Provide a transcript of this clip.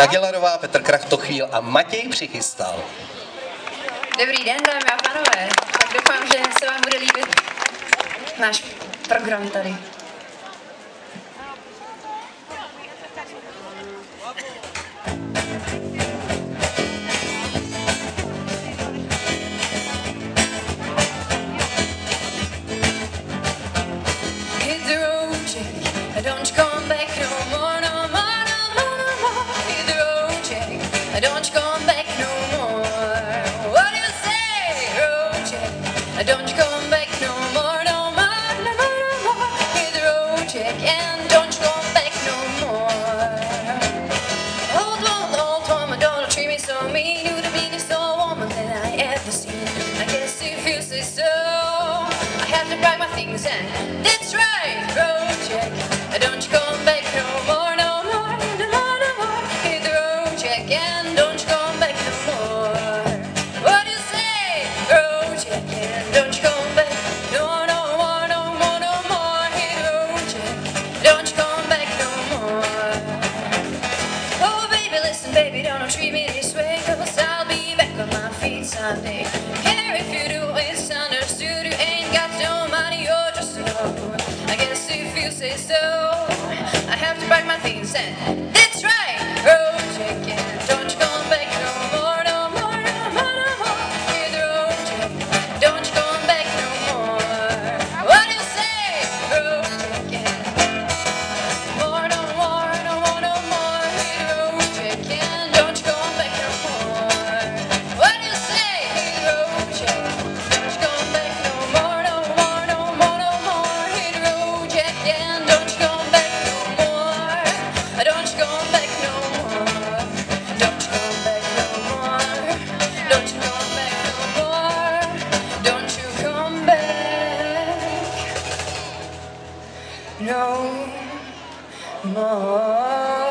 Aguilarová, Petr Krachtochvíl a Matěj přichystal. Dobrý den, dámy a pánové. Tak doufám, že se vám bude líbit náš program tady. Don't you come back no more, Don't you come back no more. What do you say, road, Jack? Don't you come back no more, no more, no more, no more. Hit the road, Jack, and don't you come back no more. Old, old, old woman, don't treat me so mean. You're the meanest old woman that I ever seen. I guess if you say so, I have to pack my things and that's right, road Jack. Don't you come don't you come back no more. What do you say, Jack? And don't you come back no, no more, no more, no more. The road. Don't you come back no more. Oh, baby, listen, baby, don't treat me this way, cause I'll be back on my feet someday. Care if you do, it's understood. You ain't got no money, you're just a fool. I guess if you say so, I have to pack my things and back no more.